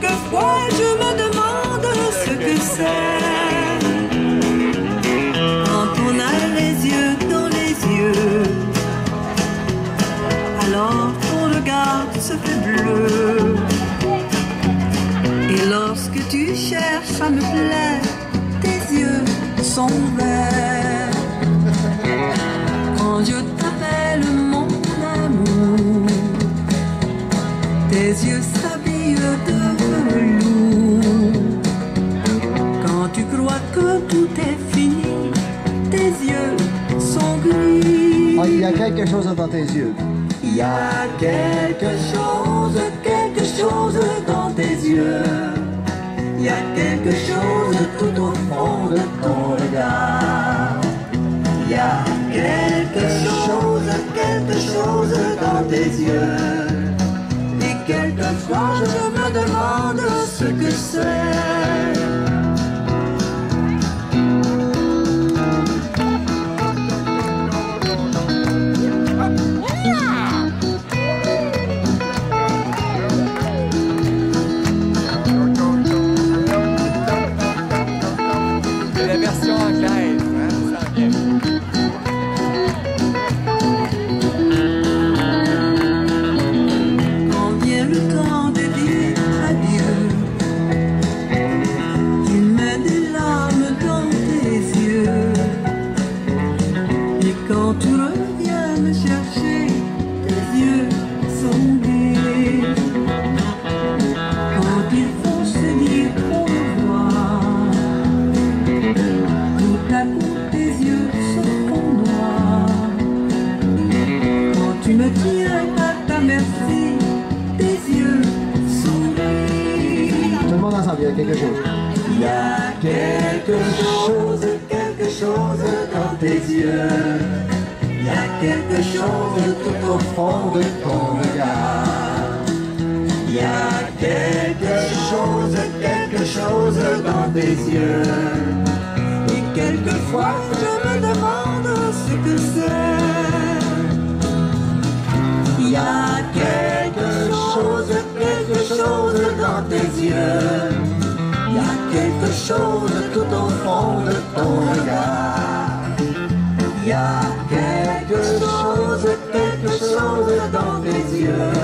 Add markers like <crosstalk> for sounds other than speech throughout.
Quelquefois je me demande ce que c'est quand on a les yeux dans les yeux. Alors ton regard se fait bleu. Et lorsque tu cherches à me plaire, tes yeux sont verts. Quand je t'appelle mon amour, tes yeux s'habillent de que tout est fini, tes yeux sont gris. Ah, il y a quelque chose dans tes yeux. Il y a quelque chose, quelque chose dans tes yeux. Il y a quelque chose tout au fond de ton regard. Il y a quelque chose, quelque chose dans tes yeux. Et quelquefois je me demande ce que c'est. C'est la version anglaise, quelque chose. Il y a quelque chose, quelque chose dans tes yeux. Il y a quelque chose tout au fond de ton regard. Il y a quelque chose, quelque chose dans tes yeux. Et quelquefois je me demande ce que c'est. Dans tes yeux. Il y a quelque chose tout au fond de ton regard. Il y a quelque chose, quelque chose dans tes yeux.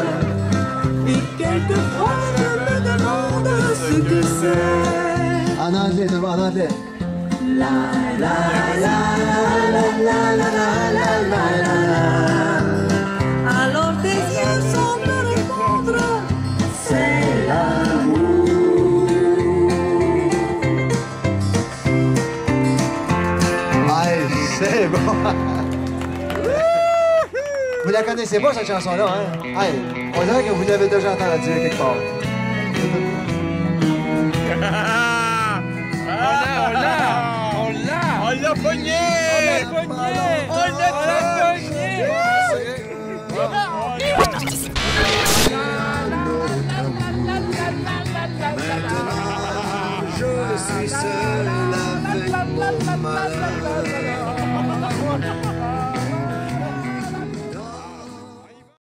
Et quelquefois je me demande ce que c'est. En anglais, monde en anglais. La la la la la la la la la la la. Alors tes yeux semblent répondre, c'est C'est bon. vous la connaissez pas, cette chanson-là, hein? Hey, on dirait que vous l'avez déjà entendue quelque part. <laughs> l'a, on l'a! L'a! On l'a pogné! On l'a l'a! Je suis seul avec mon